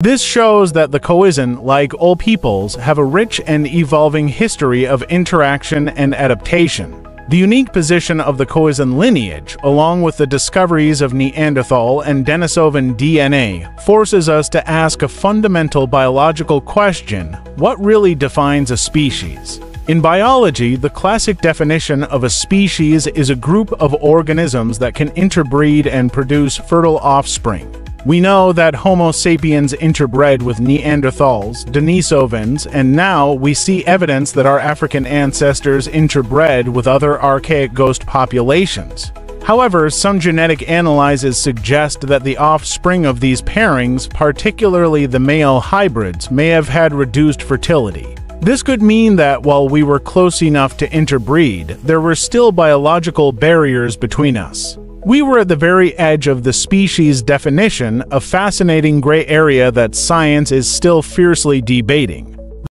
This shows that the Khoisan, like all peoples, have a rich and evolving history of interaction and adaptation. The unique position of the Khoisan lineage, along with the discoveries of Neanderthal and Denisovan DNA, forces us to ask a fundamental biological question what really defines a species? In biology, the classic definition of a species is a group of organisms that can interbreed and produce fertile offspring. We know that Homo sapiens interbred with Neanderthals, Denisovans, and now we see evidence that our African ancestors interbred with other archaic ghost populations. However, some genetic analyses suggest that the offspring of these pairings, particularly the male hybrids, may have had reduced fertility. This could mean that while we were close enough to interbreed, there were still biological barriers between us. We were at the very edge of the species definition, a fascinating gray area that science is still fiercely debating.